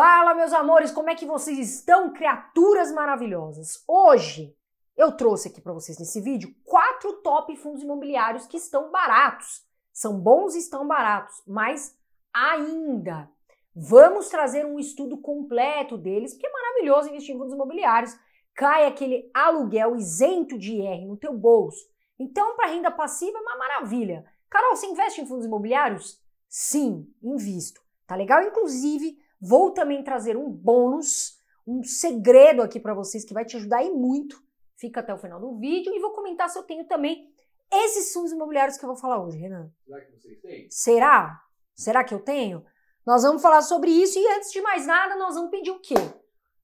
Fala, meus amores, como é que vocês estão, criaturas maravilhosas? Hoje eu trouxe aqui para vocês nesse vídeo quatro top fundos imobiliários que estão baratos. São bons e estão baratos, mas ainda vamos trazer um estudo completo deles, porque é maravilhoso investir em fundos imobiliários. Cai aquele aluguel isento de IR no teu bolso. Então, para renda passiva é uma maravilha. Carol, você investe em fundos imobiliários? Sim, invisto. Tá legal? Inclusive, Vou também trazer um bônus, um segredo aqui para vocês que vai te ajudar e muito. Fica até o final do vídeo e vou comentar se eu tenho também esses fundos imobiliários que eu vou falar hoje, Renan. Será que vocês têm? Será? Será que eu tenho? Nós vamos falar sobre isso e antes de mais nada, nós vamos pedir o quê?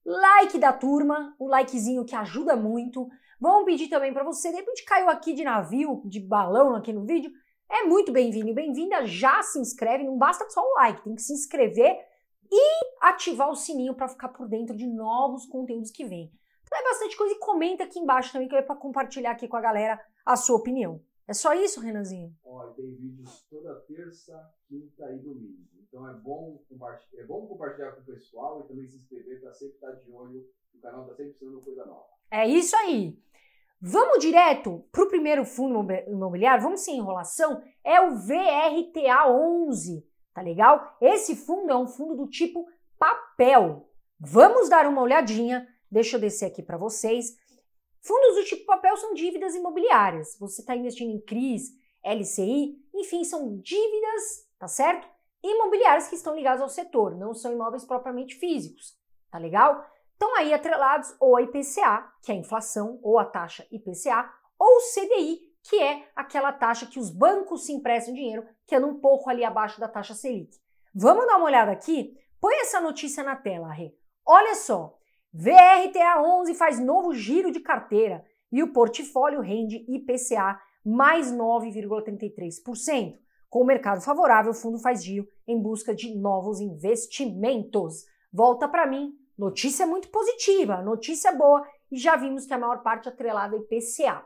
Like da turma, o likezinho que ajuda muito. Vamos pedir também para você, de repente caiu aqui de navio, de balão aqui no vídeo, é muito bem-vindo e bem-vinda, já se inscreve, não basta só o like, tem que se inscrever e ativar o sininho para ficar por dentro de novos conteúdos que vêm. Então é bastante coisa e comenta aqui embaixo também que eu é para compartilhar aqui com a galera a sua opinião. É só isso, Renanzinho? Tem vídeos toda terça, quinta e domingo. Então é bom, compartilhar, é bom compartilhar com o pessoal e também se inscrever para sempre estar de olho. O canal está sempre precisando de coisa nova. É isso aí. Vamos direto para o primeiro fundo imobiliário, vamos sem enrolação, é o VRTA 11 tá legal? Esse fundo é um fundo do tipo papel. Vamos dar uma olhadinha, deixa eu descer aqui para vocês. Fundos do tipo papel são dívidas imobiliárias. Você está investindo em CRIs, LCI, enfim, são dívidas, tá certo? Imobiliárias que estão ligadas ao setor, não são imóveis propriamente físicos, tá legal? Estão aí atrelados ou a IPCA, que é a inflação, ou a taxa IPCA, ou CDI, que é aquela taxa que os bancos se emprestam dinheiro, que anda um pouco ali abaixo da taxa Selic. Vamos dar uma olhada aqui? Põe essa notícia na tela, Rê. Olha só, VRTA 11 faz novo giro de carteira e o portfólio rende IPCA mais 9,33%. Com o mercado favorável, o fundo faz giro em busca de novos investimentos. Volta para mim, notícia muito positiva, notícia boa e já vimos que a maior parte é atrelada a IPCA.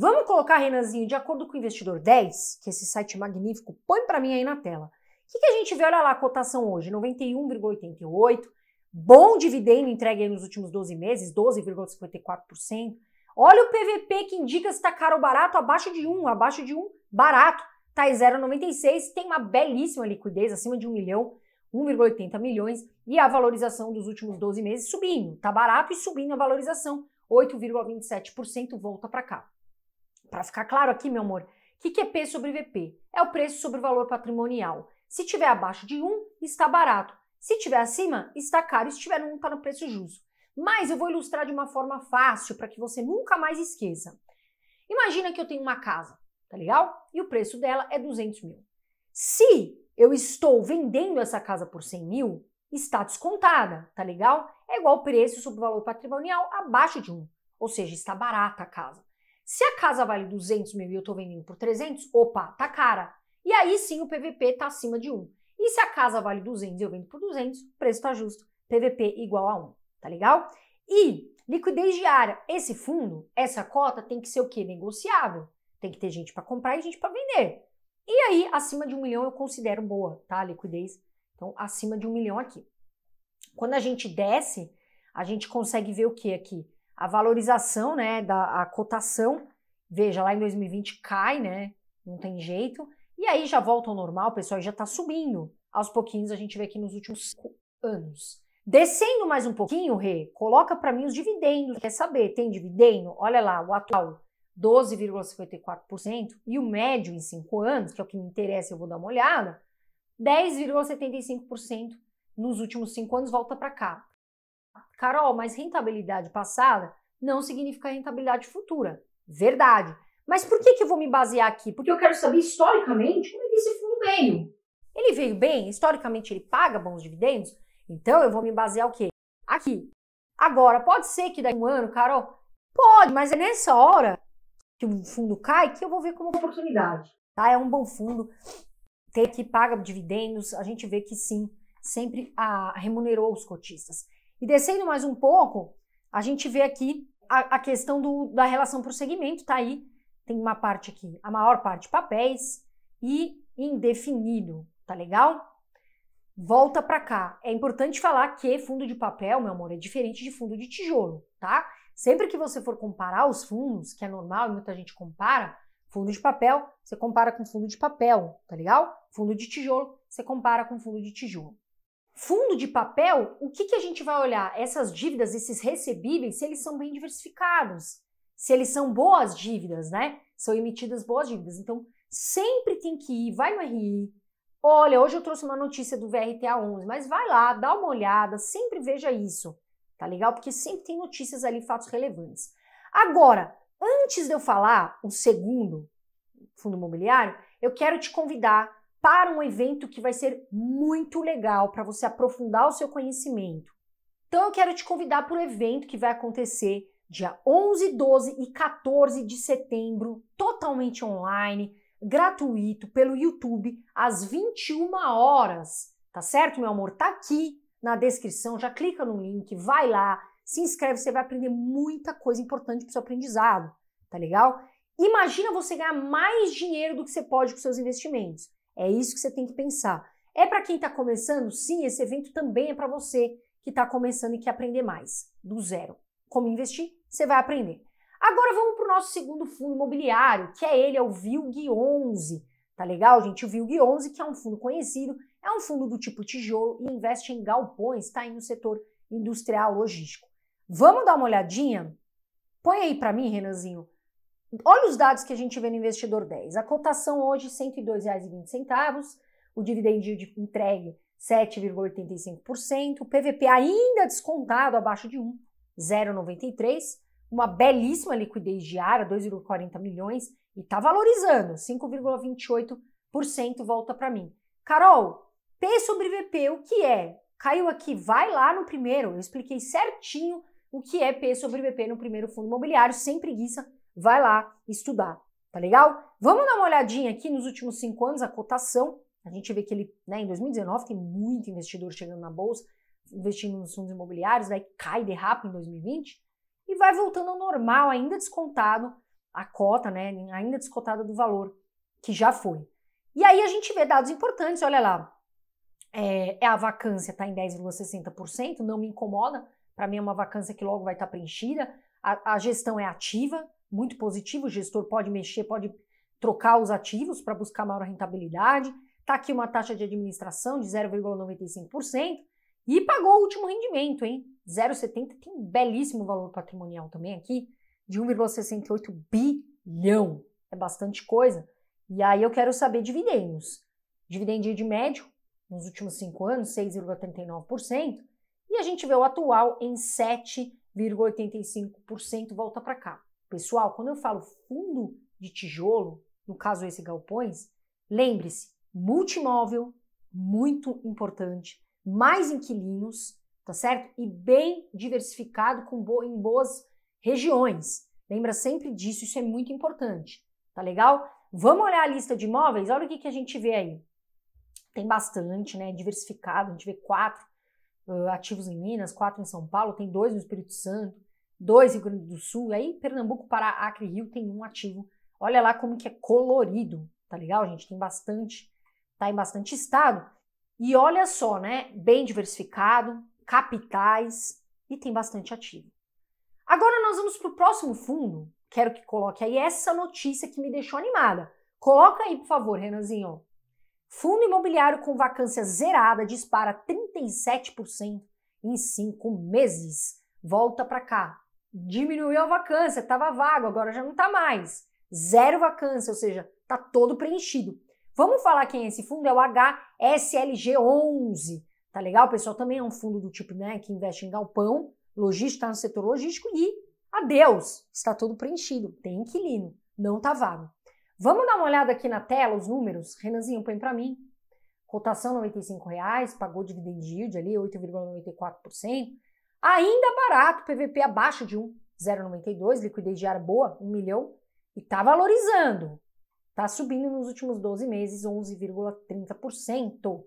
Vamos colocar, Renanzinho, de acordo com o Investidor 10, que esse site magnífico, põe para mim aí na tela. O que, que, a gente vê? Olha lá a cotação hoje, 91,88, bom dividendo entregue nos últimos 12 meses, 12,54%. Olha o PVP que indica se está caro ou barato, abaixo de 1, abaixo de 1, barato. Está em 0,96, tem uma belíssima liquidez, acima de 1 milhão, 1,80 milhões, e a valorização dos últimos 12 meses subindo. Está barato e subindo a valorização, 8,27% volta para cá. Para ficar claro aqui, meu amor, o que, que é P sobre VP? É o preço sobre o valor patrimonial. Se tiver abaixo de 1, está barato. Se tiver acima, está caro. E se tiver 1, está no preço justo. Mas eu vou ilustrar de uma forma fácil para que você nunca mais esqueça. Imagina que eu tenho uma casa, tá legal? E o preço dela é 200 mil. Se eu estou vendendo essa casa por 100 mil, está descontada, tá legal? É igual o preço sobre o valor patrimonial abaixo de 1. Ou seja, está barata a casa. Se a casa vale 200 mil e eu estou vendendo por 300, opa, tá cara. E aí sim o PVP está acima de 1. E se a casa vale 200 e eu vendo por 200, o preço está justo. PVP igual a 1, tá legal? E liquidez diária. Esse fundo, essa cota tem que ser o quê? Negociável. Tem que ter gente para comprar e gente para vender. E aí, acima de um milhão eu considero boa, tá? A liquidez. Então, acima de um milhão aqui. Quando a gente desce, a gente consegue ver o que aqui? A valorização, né, da a cotação, veja, lá em 2020 cai, né, não tem jeito, e aí já volta ao normal, pessoal já está subindo. Aos pouquinhos a gente vê aqui nos últimos anos. Descendo mais um pouquinho, Rê, coloca para mim os dividendos. Quer saber, tem dividendo? Olha lá, o atual 12,54% e o médio em 5 anos, que é o que me interessa, eu vou dar uma olhada, 10,75% nos últimos 5 anos volta para cá. Carol, mas rentabilidade passada não significa rentabilidade futura. Verdade. Mas por que, que eu vou me basear aqui? Porque eu quero saber historicamente como é que esse fundo veio. Ele veio bem? Historicamente ele paga bons dividendos? Então eu vou me basear o quê? Aqui. Agora, pode ser que daqui a um ano, Carol? Pode, mas é nessa hora que o fundo cai que eu vou ver como oportunidade. Tá? É um bom fundo. Tem que paga dividendos, a gente vê que sim, sempre a, remunerou os cotistas. E descendo mais um pouco, a gente vê aqui a, a questão do, da relação para o segmento, tá aí. Tem uma parte aqui, a maior parte papéis e indefinido, tá legal? volta para cá. É importante falar que fundo de papel, meu amor, é diferente de fundo de tijolo, tá? Sempre que você for comparar os fundos, que é normal, muita gente compara, fundo de papel, você compara com fundo de papel, tá legal? Fundo de tijolo, você compara com fundo de tijolo. Fundo de papel, o que, que a gente vai olhar? Essas dívidas, esses recebíveis, se eles são bem diversificados, se eles são boas dívidas, né? São emitidas boas dívidas. Então, sempre tem que ir, vai no RI, Olha, hoje eu trouxe uma notícia do VRTA 11, mas vai lá, dá uma olhada, sempre veja isso, tá legal? Porque sempre tem notícias ali, fatos relevantes. Agora, antes de eu falar o segundo fundo imobiliário, eu quero te convidar para um evento que vai ser muito legal para você aprofundar o seu conhecimento. Então eu quero te convidar para o evento que vai acontecer dia 11, 12 e 14 de setembro, totalmente online gratuito pelo YouTube às 21 horas, tá certo, meu amor? Tá aqui na descrição, já clica no link, vai lá, se inscreve, você vai aprender muita coisa importante para o seu aprendizado, tá legal? Imagina você ganhar mais dinheiro do que você pode com seus investimentos. É isso que você tem que pensar. É para quem está começando? Sim, esse evento também é para você que está começando e quer aprender mais, do zero. Como investir? Você vai aprender. Agora vamos para o nosso segundo fundo imobiliário, que é ele, é o VILG 11. Tá legal, gente? O VILG 11, que é um fundo conhecido, é um fundo do tipo tijolo e investe em galpões, está aí no setor industrial logístico. Vamos dar uma olhadinha? Põe aí para mim, Renanzinho. Olha os dados que a gente vê no Investidor 10. A cotação hoje R$ 102,20, o dividendo de entregue 7,85%, o PVP ainda descontado abaixo de 1, 0,93%, uma belíssima liquidez diária, 2,40 milhões, e está valorizando, 5,28% volta para mim. Carol, P sobre VP, o que é? Caiu aqui, vai lá no primeiro, eu expliquei certinho o que é P sobre VP no primeiro fundo imobiliário, sem preguiça, vai lá estudar, tá legal? Vamos dar uma olhadinha aqui nos últimos cinco anos, a cotação, a gente vê que ele, né, em 2019 tem muito investidor chegando na bolsa, investindo nos fundos imobiliários, daí cai, derrapa em 2020, e vai voltando ao normal, ainda descontado a cota, né? Ainda descontada do valor que já foi. E aí a gente vê dados importantes, olha lá. É, é a vacância está em 10,60%, não me incomoda. Para mim é uma vacância que logo vai estar tá preenchida. A, a gestão é ativa, muito positivo. O gestor pode mexer, pode trocar os ativos para buscar maior rentabilidade. Está aqui uma taxa de administração de 0,95% e pagou o último rendimento, hein? 0,70 tem um belíssimo valor patrimonial também aqui, de 1,68 bilhão. É bastante coisa. E aí eu quero saber dividendos. Dividendo de médio, nos últimos cinco anos, 6,39%. E a gente vê o atual em 7,85%. Volta para cá. Pessoal, quando eu falo fundo de tijolo, no caso esse galpões, lembre-se, multimóvel, muito importante mais inquilinos, tá certo? E bem diversificado com bo em boas regiões. Lembra sempre disso, isso é muito importante, tá legal? Vamos olhar a lista de imóveis? Olha o que, que a gente vê aí. Tem bastante, né? Diversificado, a gente vê quatro uh, ativos em Minas, quatro em São Paulo, tem dois no Espírito Santo, dois Rio Grande do Sul, aí Pernambuco, Pará, Acre e Rio tem um ativo. Olha lá como que é colorido, tá legal, gente? Tem bastante, tá em bastante estado. E olha só, né? Bem diversificado, capitais e tem bastante ativo. Agora nós vamos para o próximo fundo. Quero que coloque aí essa notícia que me deixou animada. Coloca aí, por favor, Renanzinho. Fundo imobiliário com vacância zerada dispara 37% em cinco meses. Volta para cá. Diminuiu a vacância, estava vago, agora já não está mais. Zero vacância, ou seja, está todo preenchido. Vamos falar quem é esse fundo? É o HSLG11. Tá legal? Pessoal também é um fundo do tipo, né, que investe em galpão, logística, está no setor logístico e adeus, está todo preenchido, tem inquilino, não tá vago. Vamos dar uma olhada aqui na tela, os números. Renanzinho, põe para mim. Cotação R$ reais, pagou dividend yield ali, 8,94%. Ainda barato, PVP abaixo de 1, 0,92, liquidez diária boa, 1 milhão. E tá valorizando. Está subindo nos últimos 12 meses 11,30%.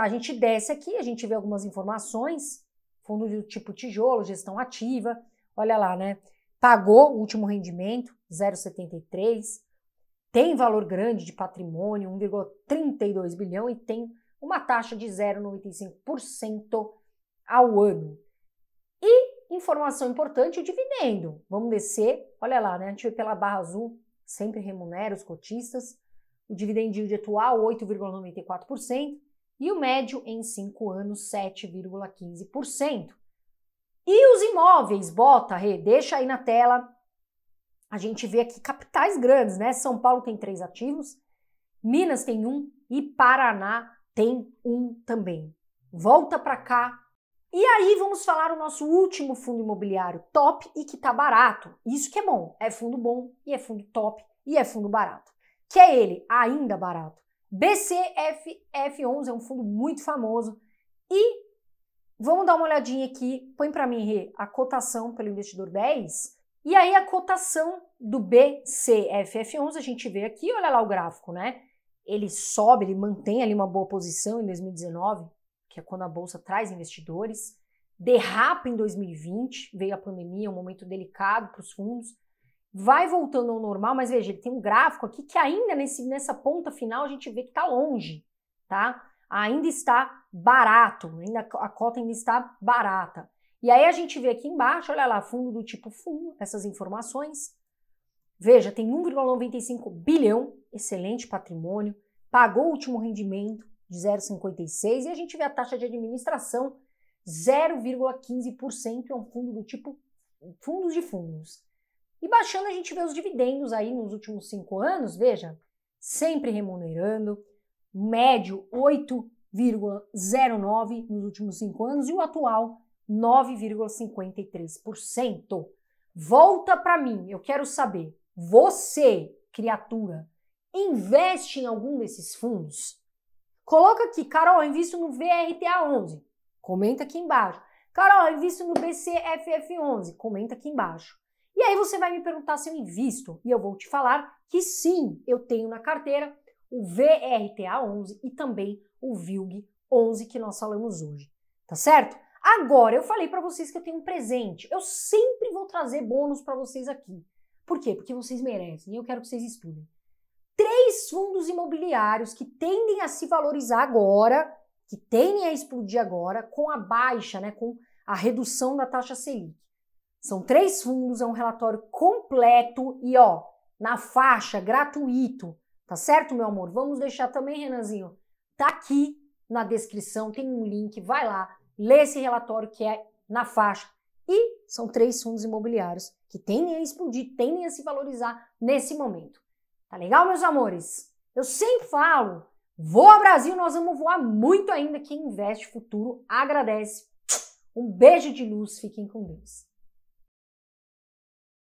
A gente desce aqui, a gente vê algumas informações, fundo do tipo tijolo, gestão ativa, olha lá, né? Pagou o último rendimento, 0,73, tem valor grande de patrimônio, 1,32 bilhão e tem uma taxa de 0,95% ao ano. E informação importante, o dividendo. Vamos descer, olha lá, né? A gente vê pela barra azul, sempre remunera os cotistas. O dividend yield atual, 8,94%, e o médio em 5 anos, 7,15%. E os imóveis, bota, Rê, deixa aí na tela. A gente vê aqui capitais grandes, né? São Paulo tem três ativos, Minas tem um e Paraná tem um também. Volta para cá. E aí vamos falar o nosso último fundo imobiliário top e que tá barato. Isso que é bom. É fundo bom e é fundo top e é fundo barato. Que é ele, ainda barato. BCFF11 é um fundo muito famoso e vamos dar uma olhadinha aqui, põe para mim Rê, a cotação pelo investidor 10. E aí a cotação do BCFF11, a gente vê aqui, olha lá o gráfico, né? ele sobe, ele mantém ali uma boa posição em 2019, que é quando a bolsa traz investidores, derrapa em 2020, veio a pandemia, um momento delicado para os fundos, vai voltando ao normal, mas veja, ele tem um gráfico aqui que ainda nesse, nessa ponta final a gente vê que está longe, tá? Ainda está barato, ainda a cota ainda está barata. E aí a gente vê aqui embaixo, olha lá, fundo do tipo fundo, essas informações. Veja, tem 1,95 bilhão, excelente patrimônio, pagou o último rendimento de 0,56 e a gente vê a taxa de administração 0,15%, é um fundo do tipo fundos de fundos. E baixando a gente vê os dividendos aí nos últimos cinco anos, veja, sempre remunerando, médio 8,09 nos últimos cinco anos e o atual 9,53%. Volta para mim, eu quero saber você, criatura, investe em algum desses fundos? Coloca aqui, Carol, invisto no VRTA11. Comenta aqui embaixo. Carol, invisto no BCFF11. Comenta aqui embaixo. E aí você vai me perguntar se eu invisto e eu vou te falar que sim, eu tenho na carteira o VRTA11 e também o VILG 11 que nós falamos hoje. Tá certo? Agora, eu falei para vocês que eu tenho um presente. Eu sempre vou trazer bônus para vocês aqui. Por quê? Porque vocês merecem e eu quero que vocês estudem. Três fundos imobiliários que tendem a se valorizar agora, que tendem a explodir agora com a baixa, né, com a redução da taxa Selic. São três fundos, é um relatório completo e ó, na faixa, gratuito. Tá certo, meu amor? Vamos deixar também, Renanzinho, tá aqui na descrição, tem um link, vai lá, lê esse relatório que é na faixa e são três fundos imobiliários que tendem a explodir, tendem a se valorizar nesse momento. Tá legal, meus amores? Eu sempre falo, voa Brasil, nós vamos voar muito ainda. Quem investe futuro agradece. Um beijo de luz, fiquem com Deus.